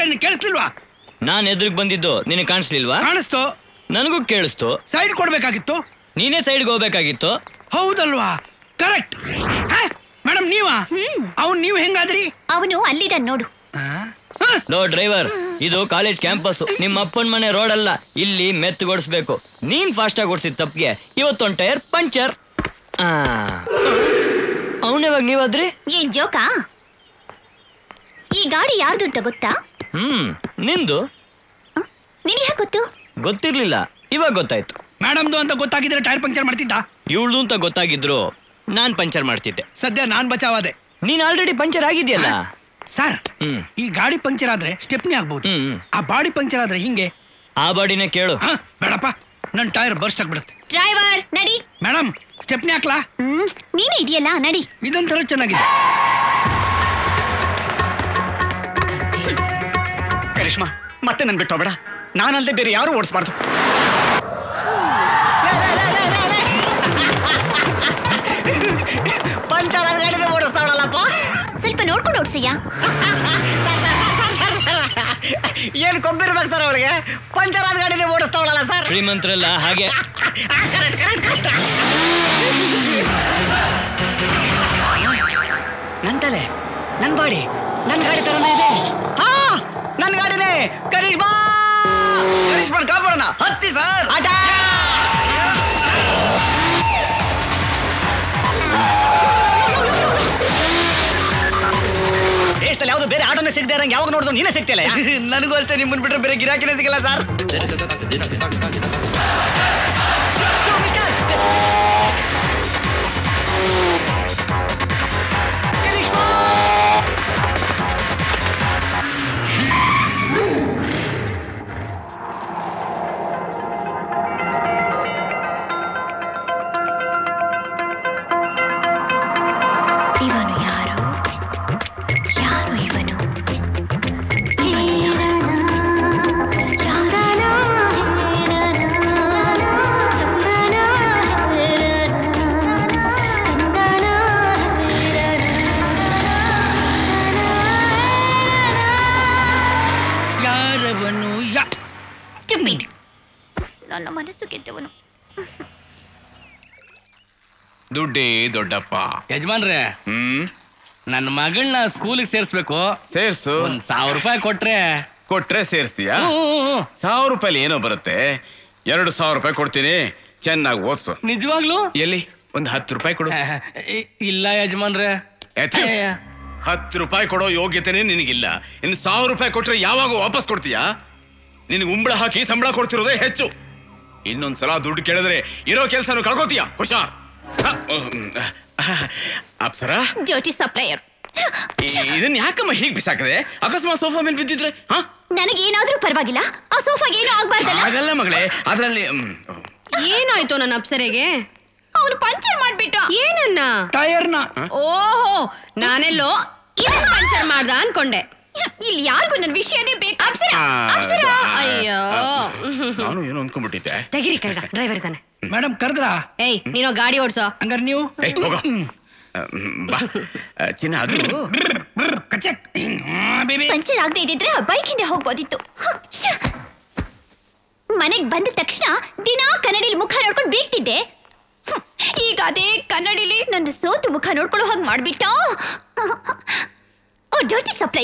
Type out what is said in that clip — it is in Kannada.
ಹೊಡಿತಾ ಕೇಳಿಸ್ಲಿಲ್ವಾ? ನಾನ್ ಎದುರಿಗೆ ಬಂದಿದ್ದು ನಿನಗೆ ಕಾಣಿಸ್ಲಿಲ್ವಾ? ಕಾಣಿಸ್ತು. ನನಗೂ ಕೇಳಿಸ್ತು. ಸೈಡ್ ಕೊಡ್ಬೇಕಾಗಿತ್ತು. ನೀನೇ ಸೈಡ್ಗೆ ಹೋಗ್ಬೇಕಾಗಿತ್ತು. ಹೌದಲ್ವಾ? ಕರೆಕ್ಟ್ ಮೇಡಮ್ ನೀವಾ? ಅವ್ನ್ ನೀವು ಹೆಂಗಾದ್ರಿ? ಅವನು ಅಲ್ಲಿದ್ದಾನೆ ನೋಡು. ನೋ ಡ್ರೈವರ್ ಇದು ಕಾಲೇಜ್ ಕ್ಯಾಂಪಸ್ ನಿಮ್ಮ ಅಪ್ಪನ ಮನೆ ರೋಡ್ ಅಲ್ಲ. ಇಲ್ಲಿ ಮೆತ್ತಗೊಡಿಸ್ಬೇಕು. ನೀನ್ ಫಾಸ್ಟ್ ಆಗಿ ಓಡಿಸಿದ ತಪ್ಪಿಗೆ. ಇವತ್ತೊಂದ್ ಟೈರ್ ಪಂಚರ್. ಅವನಿವಾಗ ನೀವಾದ್ರಿ? ಏನ್ ಜೋಕಾ? ಈ ಗಾಡಿ ಯಾರ್ದು ಅಂತ ಗೊತ್ತಾ? ಹ್ಮ್. ನಿಂದು? ನಿನಗೆ ಯಾಕೆ ಗೊತ್ತು? ಗೊತ್ತಿರ್ಲಿಲ್ಲ. ಇವಾಗ ಗೊತ್ತಾಯ್ತು. ಮೇಡಮ್ದು ಅಂತ ಗೊತ್ತಾಗಿದ್ರೆ ಟೈರ್ ಪಂಕ್ಚರ್ ಮಾಡ್ತಿದ್ದ? ಇವಳು ಅಂತ ಗೊತ್ತಾಗಿದ್ರು ನಾನ್ ಪಂಚರ್ ಮಾಡ್ತಿದ್ದೆ. ಸದ್ಯ ನಾನ್ ಬಚಾವಾದೆ. ನೀನ್ ಆಲ್ರೆಡಿ ಪಂಚರ್ ಆಗಿದ್ಯಲ್ಲ? ಸರ್ ಈ ಗಾಡಿ ಪಂಕ್ಚರ್ ಆದ್ರೆ ಸ್ಟೆಪ್ನಿ ಆಗ್ಬೋದು. ಹ್ಮ್. ಆ ಬಾಡಿ ಪಂಕ್ಚರ್ ಆದ್ರೆ ಹಿಂಗೆ? ಆ ಬಾಡಿನೇ ಕೇಳು. ಹ, ಬೇಡಪ್ಪ ನನ್ ಟೈರ್ ಬರ್ಸ್ಟ್ ಆಗ್ಬಿಡುತ್ತೆ. ಡ್ರೈವರ್ ನಡಿ. ಮೇಡಮ್ ಸ್ಟೆಪ್ನಿ ಹಾಕ್ಲಾ? ಹ್ಮ್ ನೀನೇ ಇದೆಯಲ್ಲ ನಡಿ. ಇದೊಂಥರ ಚೆನ್ನಾಗಿದೆ. ಕರಿಷ್ಮಾ ಮತ್ತೆ ನನ್ ಬಿಟ್ಟು ಹೋಗ್ಬೇಡ. ನಾನಲ್ದೆ ಬೇರೆ ಯಾರು ಓಡಿಸ್ಬಾರ್ದು. ಪಂಚರ್ ಗಾಡಿನ ಓಡಿಸ್ತಾವಳಲ್ಲಪ್ಪ. ಸ್ವಲ್ಪ ನೋಡ್ಕೊಂಡು ಓಡಿಸಯ್ಯ. ಏನ್ ಕೊಬ್ಬಿರ್ಬೇಕು ಸರ್ ಅವಳಿಗೆ? ಪಂಚರ್ ಆದ ಗಾಡಿನೇ ಓಡಿಸ್ತಾವಳಲ್ಲ ಸರ್. ಶ್ರೀಮಂತರಲ್ಲ ಹಾಗೆ. ನನ್ ತಲೆ ನನ್ ಬಾಡಿ ನನ್ ಗಾಡಿ ತರನೇ ಇದೆ. ಹಾ! ನನ್ ಗಾಡಿನೇ. ಕರೀಶ್ ಬಾ ಕರಿಷ್ಮಾ! ಕರಿಷ್ಮಾ ಕಾಪಾಡೋಣ. ಹತ್ತಿ ಸರ್. ಆಟ! ದೇಶದಲ್ಲಿ ಯಾವ್ದು ಬೇರೆ ಆಟೋನೇ ಸಿಗದೆ ಇರಂಗೆ ಯಾವಾಗ ನೋಡಿದ್ರು ನೀನೇ ಸಿಗ್ತಿಲ್ಲ ನನಗೂ ಅಷ್ಟೇ ನಿಮ್ಮನ್ ಬಿಟ್ರೆ ಬೇರೆ ಗಿರಾಕಿನೇ ಸಿಗಲ್ಲ ಸರ್. ನನ್ನ ಮನಸ್ಸು ಗೆದ್ದವನು. ದುಡ್ಡೇ ದೊಡ್ಡಪ್ಪ. ಯಜಮಾನ್ರೆ ಹ್ಮ್? ನನ್ನ ಮಗಳನ್ನ ಸ್ಕೂಲಿಗೆ ಸೇರಿಸ್ಬೇಕು. ಸೇರ್ಸು? ಒಂದ್ ಸಾವಿರ ರೂಪಾಯಿ ಕೊಟ್ರೆ. ಕೊಟ್ರೆ ಸೇರ್ಸ್ತೀಯಾ. ಸಾವಿರ ರೂಪಾಯಿ ಏನೋ ಬರುತ್ತೆ. ಎರಡು ಸಾವಿರ ರೂಪಾಯಿ ಕೊಡ್ತೀನಿ. ಚೆನ್ನಾಗಿ ಓದ್ಸು. ನಿಜವಾಗ್ಲು? ಎಲ್ಲಿ? ಒಂದು ಹತ್ತು ರೂಪಾಯಿ ಕೊಡು. ಇಲ್ಲ ಯಜಮಾನ್ರೆ. ಹತ್ತು ರೂಪಾಯಿ ಕೊಡೋ ಯೋಗ್ಯತೆನೇ ನಿನಗಿಲ್ಲ. ಇನ್ನು ಸಾವಿರ ರೂಪಾಯಿ ಕೊಟ್ರೆ ಯಾವಾಗ ವಾಪಸ್ ಕೊಡ್ತೀಯಾ? ನಿನಗೆ ಉಂಬಳ ಹಾಕಿ ಸಂಬಳ ಕೊಡ್ತಿರೋದೇ ಹೆಚ್ಚು. ಇನ್ನೊಂದ್ಸಲ ದುಡ್ಡು ಕೇಳಿದ್ರೆ ಇರೋ ಕೆಲಸನು ಕಳ್ಕೊತೀಯ ಹುಷಾರ್. ಅಪ್ಸರ? ಜ್ಯೋತಿ ಸಪ್ಲೈಯರ್ ಇದನ್ ಇದನ್ನ ಯಾಕಮ್ಮ ಹೀಗೆ ಬಿಸಾಕದೆ? ಅಕಸ್ಮಾತ್ ಸೋಫಾ ಮೇಲೆ ಬಿದ್ದಿದ್ರೆ ಹಾ? ನನಗೇನಾದ್ರೂ ಪರವಾಗಿಲ್ಲ. ಆ ಸೋಫಾಗೆ ಏನೂ ಆಗ್ಬಾರ್ದಲ್ಲ? ಆಗಲ್ಲ ಮಗಳೇ ಅದರಲ್ಲಿ ಏನಾಯ್ತು ನನ್ನ ಅಪ್ಸರೆಗೆ? ಅವನು ಪಂಚರ್ ಮಾಡ್ಬಿಟ್ಟು. ಏನನ್ನ? ಟೈರ್ನ ಓಹೋ ನಾನೆಲ್ಲೋ ಇದನ್ನ ಪಂಚರ್ ಮಾಡ್ದ ಅನ್ಕೊಂಡೆ. ಇಲ್ಲಿ ಯಾರಿಗೂ ನನ್ನ ವಿಷಯನೇ ಬೇಕು. ಅಪ್ಸರ ಅಪ್ಸರ. ಅಯ್ಯೋ. ನಾನು ಏನು ಅನ್ಕೊಂಡ್ಬಿಟ್ಟಿದ್ದೆ. ತೆಗಿರಿ ಕೈಗ ಡ್ರೈವರ್ ಇದ್ದಾನೆ ಮೇಡಮ್ ಕರೆದ್ರಾ? ಏಯ್ ನೀನು ಗಾಡಿ ಓಡ್ಸೋ. ಹಂಗಾರೆ ನೀವು? ಚಿನ್ನ ಅದು. ಕಚಕ್. ಬೇಬಿ. ಪಂಚರ್ ಆಗದೆ ಇದ್ದಿದ್ರೆ ಬೈಕ್ ಹಿಂದೆ ಹೋಗ್ಬೋದಿತ್ತು. ಮನೆಗೆ ಬಂದ ತಕ್ಷಣ ದಿನಾ ಕನ್ನಡಿಲಿ ಮುಖ ನೋಡ್ಕೊಂಡು ಬೀಗ್ತಿದ್ದೆ. ಈಗ ಅದೇ ಕನ್ನಡಿಲಿ ನನ್ನ ಸೋತು ಮುಖ ನೋಡ್ಕೊಳ್ಳೋ ಹಾಗೆ ಮಾಡ್ಬಿಟ್ಟ. ಓ ಡರ್ಟಿ ಸಪ್ಲೈ